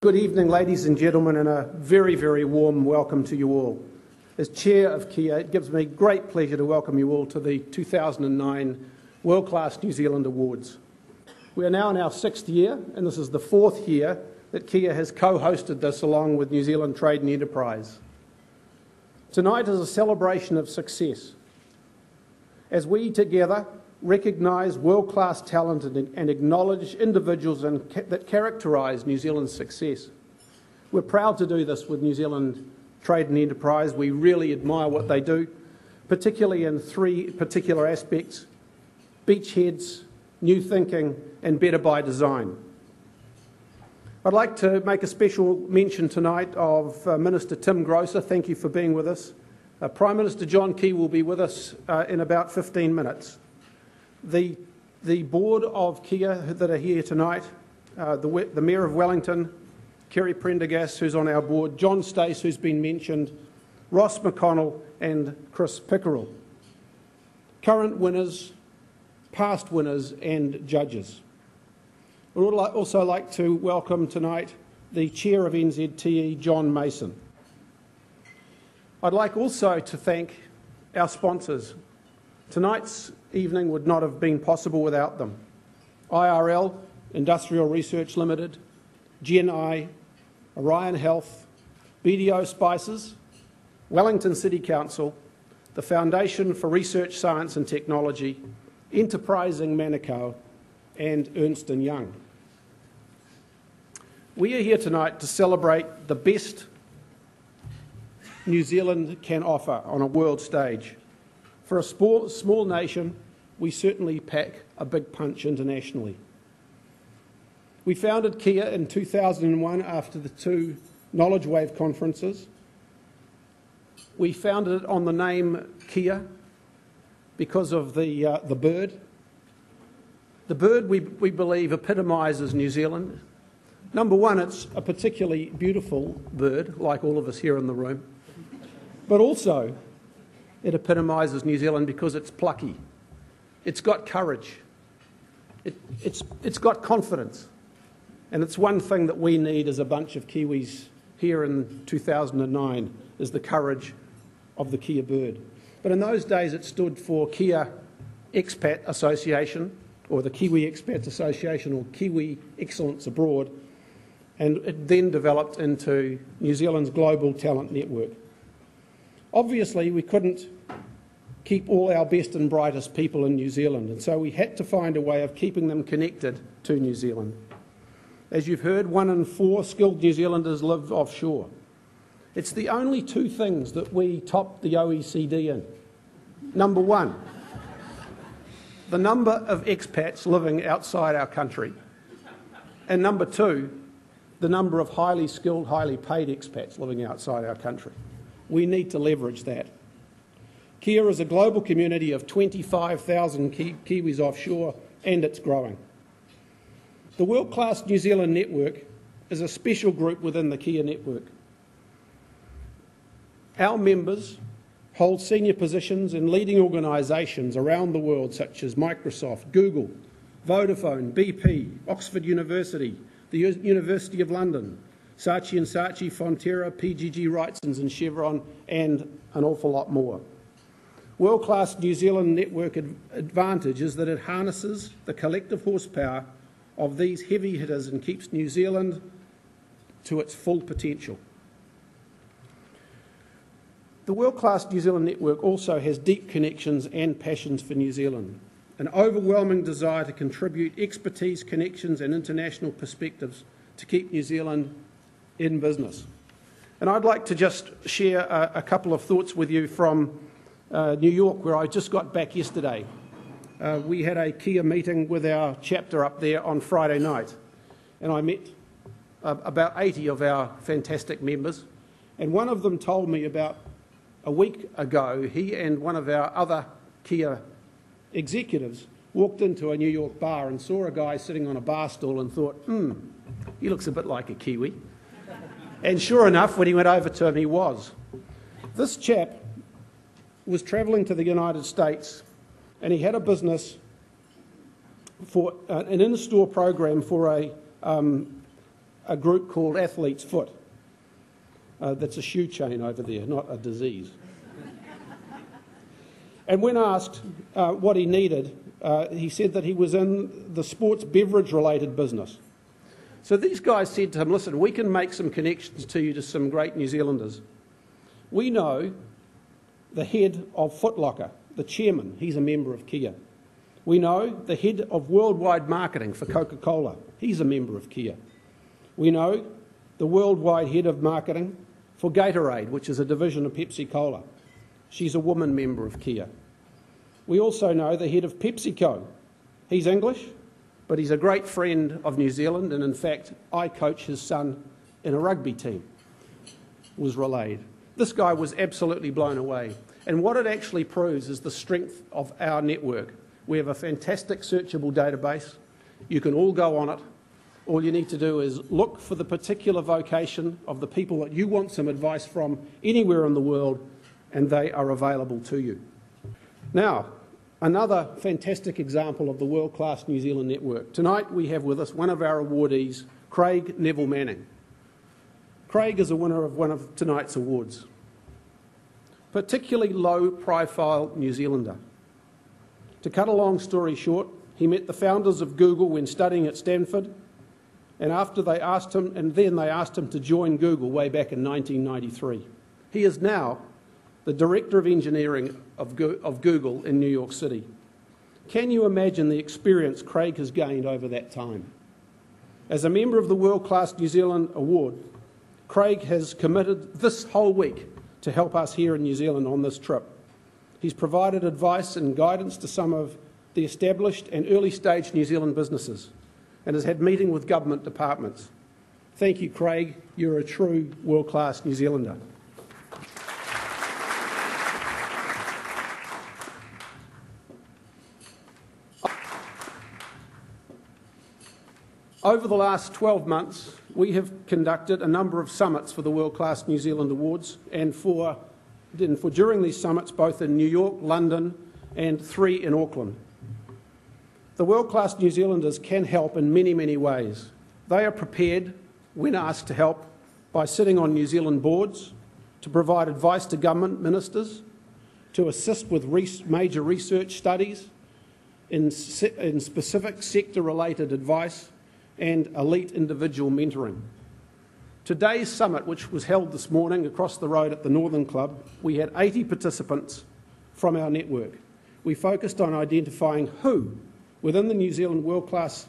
Good evening, ladies and gentlemen, and a very, very warm welcome to you all. As Chair of Kea, it gives me great pleasure to welcome you all to the 2009 World Class New Zealand Awards. We are now in our sixth year, and this is the fourth year that Kea has co hosted this along with New Zealand Trade and Enterprise. Tonight is a celebration of success as we together recognise world class talent and acknowledge individuals that characterise New Zealand's success. We're proud to do this with New Zealand Trade and Enterprise. We really admire what they do, particularly in three particular aspects beachheads, new thinking, and better by design. I'd like to make a special mention tonight of uh, Minister Tim Groser. Thank you for being with us. Uh, Prime Minister John Key will be with us uh, in about 15 minutes. The, the board of Kea that are here tonight, uh, the, the Mayor of Wellington, Kerry Prendergast, who's on our board, John Stace, who's been mentioned, Ross McConnell, and Chris Pickerel. Current winners, past winners, and judges. I would also like to welcome tonight the Chair of NZTE, John Mason. I'd like also to thank our sponsors. Tonight's evening would not have been possible without them. IRL, Industrial Research Limited, GNI, Orion Health, BDO Spicers, Wellington City Council, the Foundation for Research, Science and Technology, Enterprising Manukau, and Ernst & Young. We are here tonight to celebrate the best New Zealand can offer on a world stage. For a small, small nation, we certainly pack a big punch internationally. We founded Kea in 2001 after the two Knowledge Wave conferences. We founded it on the name Kea because of the, uh, the bird. The bird, we, we believe, epitomises New Zealand. Number one, it's a particularly beautiful bird, like all of us here in the room. But also, it epitomises New Zealand because it's plucky. It's got courage. It, it's, it's got confidence. And it's one thing that we need as a bunch of Kiwis here in 2009 is the courage of the Kea bird. But in those days it stood for Kea Expat Association or the Kiwi Expats Association or Kiwi Excellence Abroad and it then developed into New Zealand's Global Talent Network. Obviously we couldn't keep all our best and brightest people in New Zealand. And so we had to find a way of keeping them connected to New Zealand. As you've heard, one in four skilled New Zealanders live offshore. It's the only two things that we top the OECD in. Number one, the number of expats living outside our country. And number two, the number of highly skilled, highly paid expats living outside our country. We need to leverage that. Kea is a global community of 25,000 Ki Kiwis offshore and it's growing. The World Class New Zealand Network is a special group within the Kea network. Our members hold senior positions in leading organisations around the world such as Microsoft, Google, Vodafone, BP, Oxford University, the U University of London, Saatchi & Saatchi, Fonterra, PGG Wrightsons and Chevron and an awful lot more. World Class New Zealand Network advantage is that it harnesses the collective horsepower of these heavy hitters and keeps New Zealand to its full potential. The World Class New Zealand Network also has deep connections and passions for New Zealand, an overwhelming desire to contribute expertise, connections, and international perspectives to keep New Zealand in business. And I'd like to just share a, a couple of thoughts with you from uh, New York, where I just got back yesterday. Uh, we had a Kea meeting with our chapter up there on Friday night, and I met uh, about 80 of our fantastic members. And one of them told me about a week ago, he and one of our other Kea executives walked into a New York bar and saw a guy sitting on a bar stool and thought, hmm, he looks a bit like a Kiwi. And sure enough, when he went over to him, he was. This chap was travelling to the United States and he had a business for uh, an in-store program for a, um, a group called Athlete's Foot. Uh, that's a shoe chain over there, not a disease. and when asked uh, what he needed, uh, he said that he was in the sports beverage related business. So these guys said to him, Listen, we can make some connections to you to some great New Zealanders. We know the head of Footlocker, the chairman, he's a member of Kea. We know the head of worldwide marketing for Coca Cola, he's a member of Kea. We know the worldwide head of marketing for Gatorade, which is a division of Pepsi Cola. She's a woman member of Kea. We also know the head of PepsiCo. He's English, but he's a great friend of New Zealand, and in fact, I coach his son in a rugby team, was relayed. This guy was absolutely blown away. And what it actually proves is the strength of our network. We have a fantastic searchable database. You can all go on it. All you need to do is look for the particular vocation of the people that you want some advice from anywhere in the world, and they are available to you. Now, another fantastic example of the world class New Zealand network. Tonight we have with us one of our awardees, Craig Nevill-Manning. Craig is a winner of one of tonight's awards particularly low profile New Zealander. To cut a long story short, he met the founders of Google when studying at Stanford, and after they asked him, and then they asked him to join Google way back in 1993. He is now the Director of Engineering of, Go- of Google in New York City. Can you imagine the experience Craig has gained over that time? As a member of the World Class New Zealand Award, Craig has committed this whole week to help us here in New Zealand on this trip. He's provided advice and guidance to some of the established and early stage New Zealand businesses and has had meeting with government departments. Thank you, Craig. You're a true world class New Zealander. Over the last 12 months, we have conducted a number of summits for the World Class New Zealand Awards and for, and for during these summits both in New York, London and three in Auckland. The World Class New Zealanders can help in many, many ways. They are prepared, when asked to help, by sitting on New Zealand boards, to provide advice to government ministers, to assist with major research studies, in, in specific sector related advice, and elite individual mentoring. Today's summit, which was held this morning across the road at the Northern Club, we had 80 participants from our network. We focused on identifying who within the New Zealand world class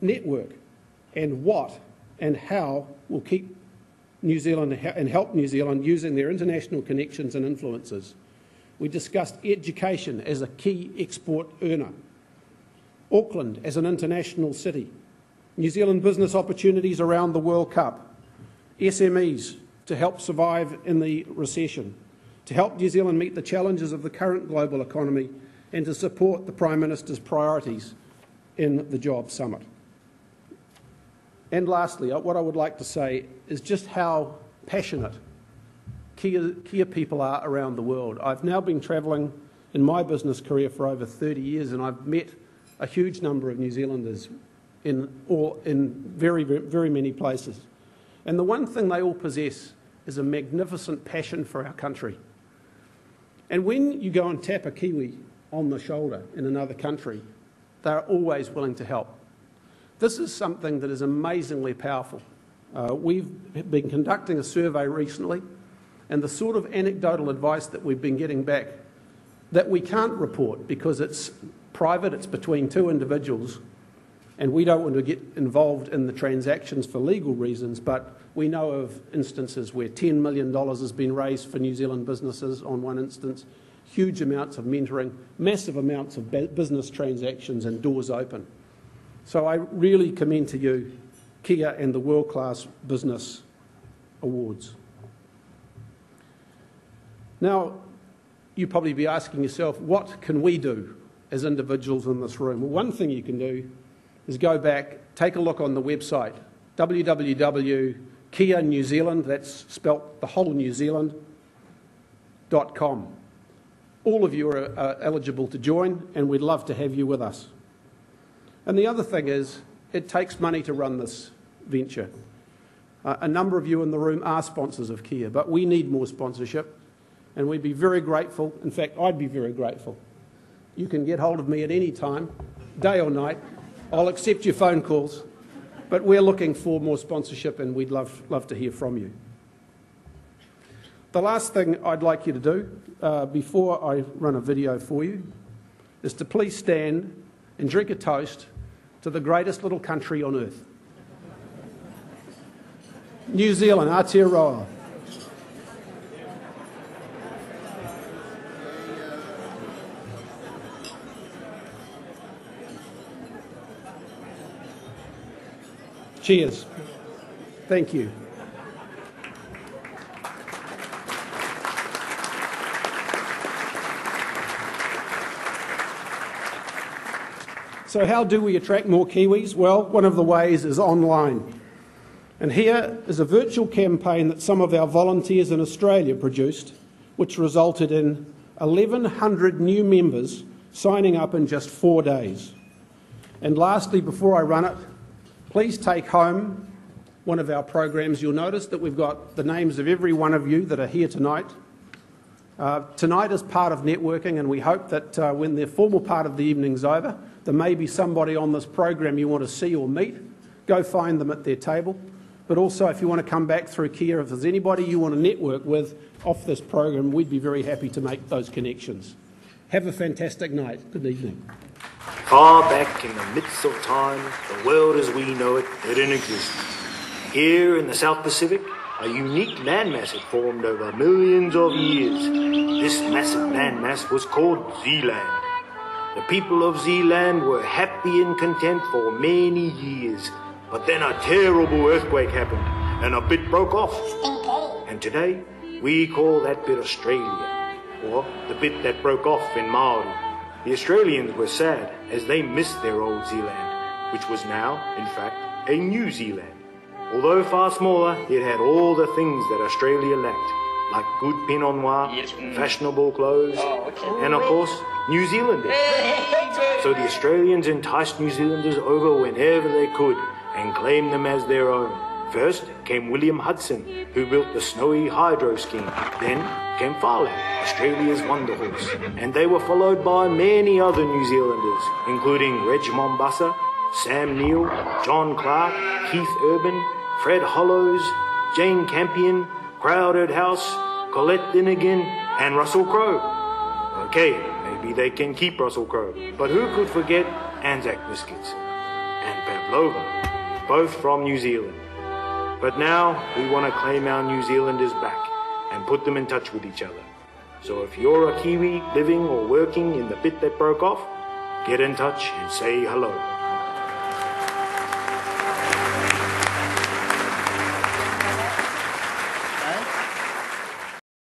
network and what and how will keep New Zealand and help New Zealand using their international connections and influences. We discussed education as a key export earner. Auckland as an international city, New Zealand business opportunities around the World Cup, SMEs to help survive in the recession, to help New Zealand meet the challenges of the current global economy, and to support the Prime Minister's priorities in the Job Summit. And lastly, uh, what I would like to say is just how passionate Kea, Kea people are around the world. I've now been travelling in my business career for over 30 years and I've met a huge number of New Zealanders in, all, in very, very many places. And the one thing they all possess is a magnificent passion for our country. And when you go and tap a Kiwi on the shoulder in another country, they're always willing to help. This is something that is amazingly powerful. Uh, we've been conducting a survey recently, and the sort of anecdotal advice that we've been getting back that we can't report because it's private, it's between two individuals, and we don't want to get involved in the transactions for legal reasons, but we know of instances where $10 million has been raised for New Zealand businesses on one instance, huge amounts of mentoring, massive amounts of business transactions, and doors open. So I really commend to you Kea and the World Class Business Awards. Now, you probably be asking yourself, what can we do as individuals in this room? One thing you can do is go back, take a look on the website, www.kea New Zealand, that's spelt the whole New Zealand, dot com. All of you are eligible to join, and we'd love to have you with us. And the other thing is, it takes money to run this venture. Uh, a number of you in the room are sponsors of Kea, but we need more sponsorship, and we'd be very grateful. In fact, I'd be very grateful. You can get hold of me at any time, day or night. I'll accept your phone calls, but we're looking for more sponsorship, and we'd love, love to hear from you. The last thing I'd like you to do uh, before I run a video for you is to please stand and drink a toast to the greatest little country on earth. New Zealand, Aotearoa. Cheers. Thank you. So, how do we attract more Kiwis? Well, one of the ways is online. And here is a virtual campaign that some of our volunteers in Australia produced, which resulted in 1,100 new members signing up in just four days. And lastly, before I run it, please take home one of our programs. You'll notice that we've got the names of every one of you that are here tonight. Uh, tonight is part of networking, and we hope that uh, when the formal part of the evening's over, there may be somebody on this program you want to see or meet. Go find them at their table. But also, if you want to come back through Kea, if there's anybody you want to network with off this program, we'd be very happy to make those connections. Have a fantastic night. Good evening. Far back in the midst of time, the world as we know it didn't exist. Here in the South Pacific, a unique landmass had formed over millions of years. This massive landmass was called Zealand. The people of Zealand were happy and content for many years. But then a terrible earthquake happened, and a bit broke off. And today, we call that bit Australia, or the bit that broke off in Maori. The Australians were sad as they missed their old Zealand, which was now, in fact, a New Zealand. Although far smaller, it had all the things that Australia lacked like good Pinot Noir, yes. Mm. fashionable clothes, oh, and of course, New Zealanders. so the Australians enticed New Zealanders over whenever they could and claimed them as their own. First came William Hudson, who built the snowy hydro scheme. Then came Phar Lap, Australia's wonder horse. And they were followed by many other New Zealanders, including Reg Mombassa, Sam Neill, John Clarke, Keith Urban, Fred Hollows, Jane Campion, Crowded House, Colette Dinnigan, and Russell Crowe. Okay, maybe they can keep Russell Crowe, but who could forget Anzac Biscuits and Pavlova, both from New Zealand. But now we want to claim our New Zealanders back and put them in touch with each other. So if you're a Kiwi living or working in the bit that broke off, get in touch and say hello.